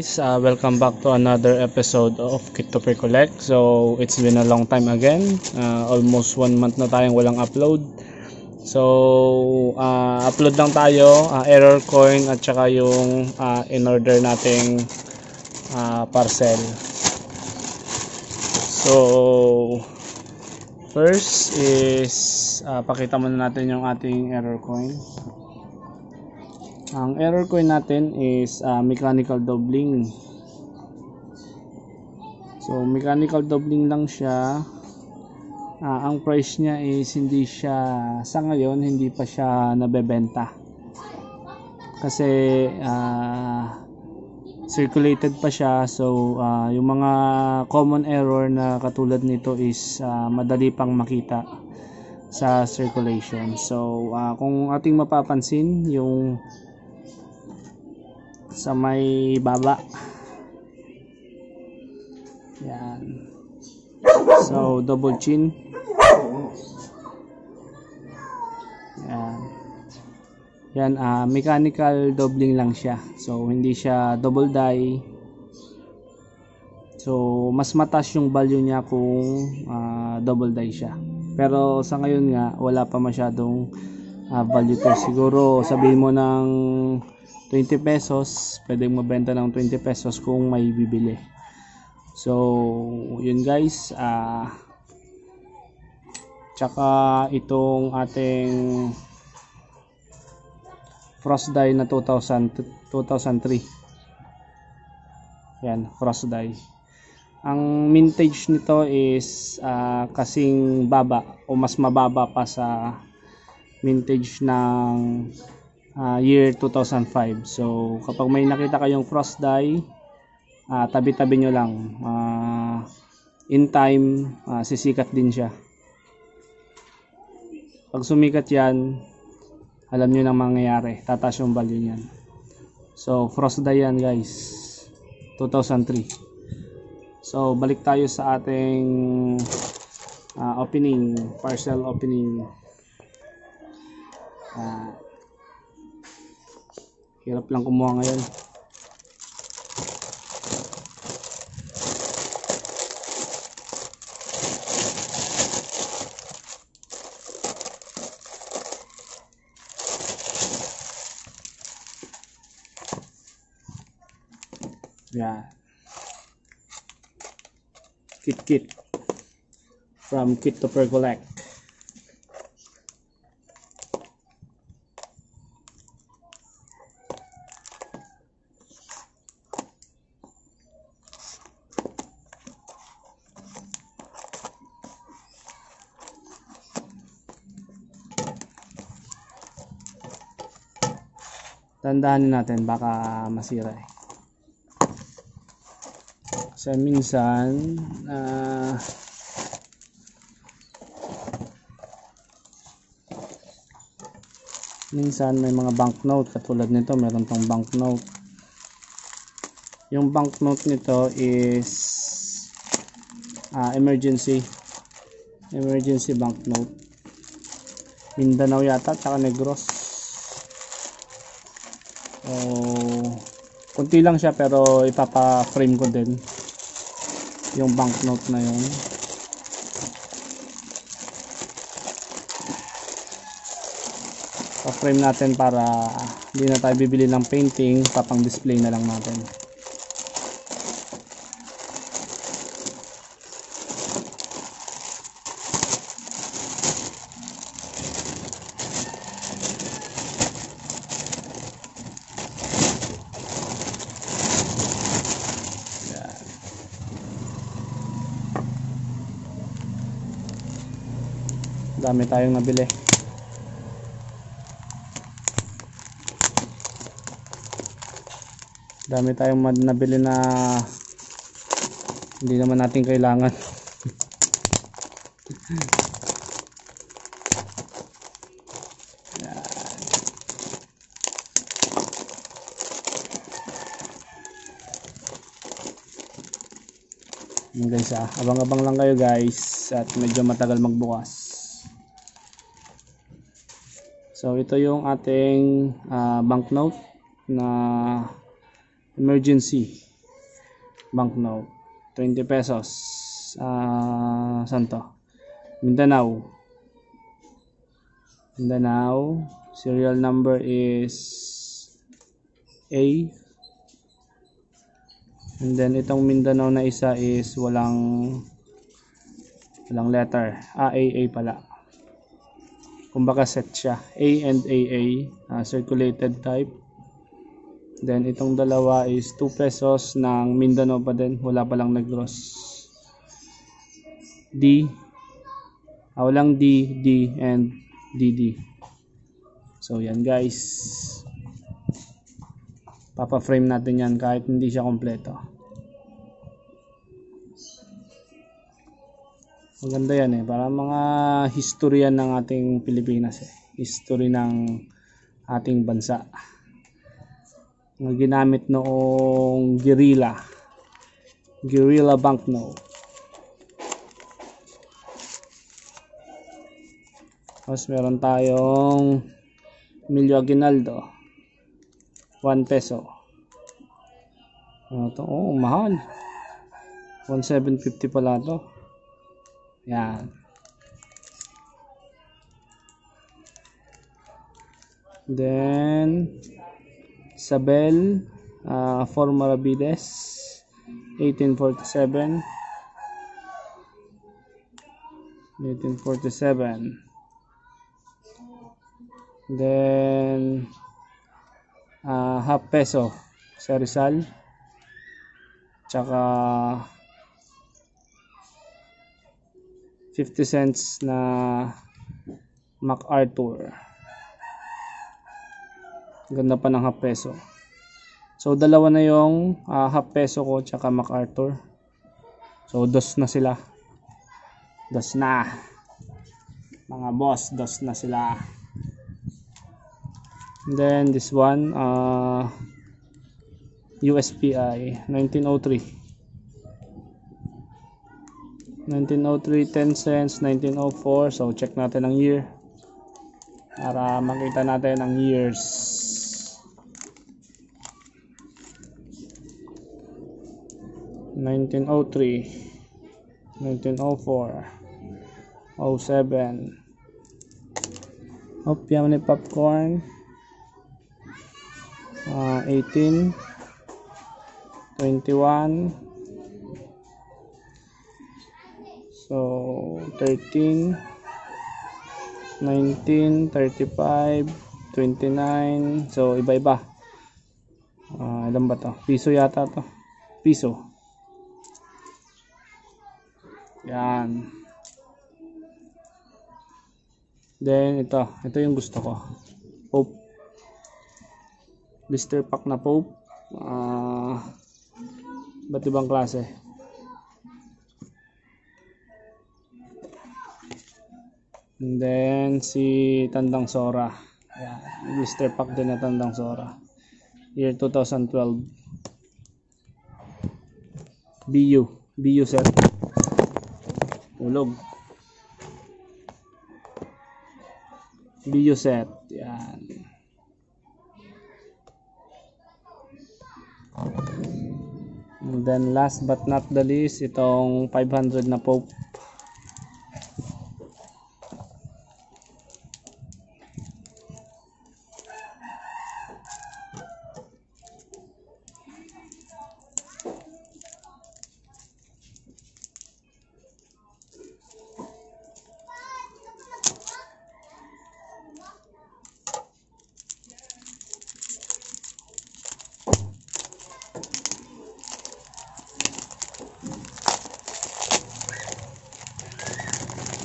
guys, uh, welcome back to another episode of Kit to Collect. So, it's been a long time again. Uh, almost one month na tayong walang upload. So, uh, upload lang tayo, uh, error coin at saka yung uh, in-order nating uh, parcel. So, first is uh, pakita muna natin yung ating error coin. Ang error coin natin is uh, mechanical doubling. So mechanical doubling lang siya. Uh, ang price niya is hindi siya sa ngayon hindi pa siya nabebenta. Kasi uh, circulated pa siya so uh, yung mga common error na katulad nito is uh, madali pang makita sa circulation. So uh, kung ating mapapansin yung sa may baba. Yan. So double chin. Yan. Yan uh, mechanical doubling lang siya. So hindi siya double die. So mas matas yung value niya kung uh, double die siya. Pero sa ngayon nga wala pa masyadong uh, value to. Siguro sabihin mo ng 20 pesos, pwedeng mabenta ng 20 pesos kung may bibili. So, yun guys, ah uh, tsaka itong ating frost die na 2000 2003. Yan, frost die. Ang mintage nito is uh, kasing baba o mas mababa pa sa mintage ng uh, year 2005 so kapag may nakita kayong frost die uh, tabi-tabi nyo lang. Uh, in time uh, sisikat din siya. Pag sumikat yan alam nyo nang mangyayari. Tataas yung value niyan. So frost die yan guys. 2003 so balik tayo sa ating uh, opening parcel opening. Uh, hirap lang kumuha ngayon Yeah. Kit Kit from Kit to Pergolect. Tandaanin natin baka masira eh. Kasi minsan uh, minsan may mga banknote katulad nito meron tong banknote. Yung banknote nito is uh, emergency emergency banknote. Mindanao yata tsaka Negros So, kunti lang siya pero ipapa-frame ko din yung banknote na yun. Pa-frame natin para hindi na tayo bibili ng painting, papang display na lang natin. Dami tayong nabili. Dami tayong nabili na hindi naman natin kailangan. Yan guys ah, abang-abang lang kayo guys at medyo matagal magbukas. So ito yung ating uh, banknote na emergency banknote. 20 pesos ah saan to Mindanao. Mindanao. Serial number is A. And then itong Mindanao na isa is walang walang letter. Ah AA pala kumbaga set siya. A and AA ah, circulated type. Then itong dalawa is 2 pesos ng Mindanao pa din. Wala pa lang nag-gross. D. Ah, walang D, D and DD so yan guys. Papa-frame natin yan kahit hindi siya kompleto maganda yan eh. Para mga history yan ng ating Pilipinas eh. History ng ating bansa. Na ginamit noong guerrilla. Guerrilla banknote tapos meron tayong Emilio Aguinaldo. 1 peso. Ano to? oh mahal. 1750 pala to yan. Then Isabel uh, Formarabides 1847 1847 then uh, half peso sa Rizal. Tsaka 50 cents na MacArthur. Ganda pa ng half peso. So dalawa na yung uh, half peso ko tsaka MacArthur. So dos na sila. Dos na. Mga boss dos na sila. And then this one uh, USPI 1903 1903 10 cents 1904 so check natin ang year para makita natin ang years Nineteen oh three, nineteen oh four, oh seven. Yaman ni popcorn. Uh, 18 21 so 13 19 35 29 so iba iba uh, ilan ba to? Piso yata to. Piso. Yan. Then ito. Ito yung gusto ko. Pope. Blister pack na Pope. Uh, ba't ibang klase and then si Tandang Sora. Ayan, blister pack din na Tandang Sora. Year 2012 BU BU set ulog BU set. Yan And then last but not the least, itong 500 na Pope.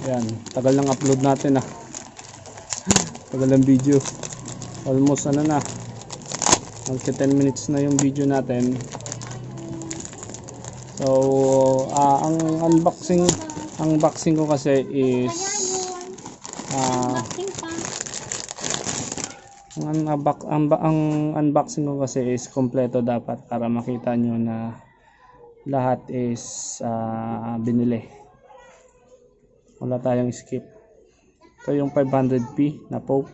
Yan, tagal ng upload natin ah. Tagal ng video. Almost ano na. Magka 10 minutes na yung video natin. So, ah, ang unboxing ang unboxing ko kasi is ah ang, unbox, ang, ang unboxing ko kasi is kompleto dapat para makita nyo na lahat is ah, binili wala tayong skip ito yung 500p na Pope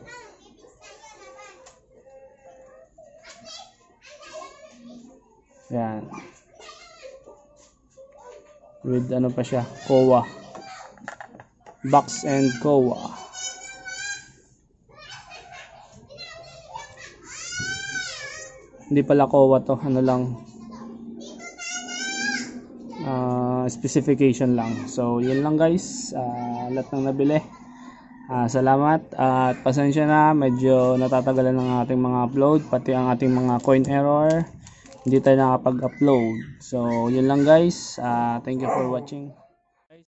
yan with ano pa siya, Kowa. Box and Kowa. Hindi pala Kowa to, ano lang. Ah, specification lang. So, yun lang guys. Ah, lahat ng nabili. Ah, salamat at pasensya na medyo natatagalan ng ating mga upload pati ang ating mga coin error hindi tayo nakapag-upload so yun lang guys Ah, thank you for watching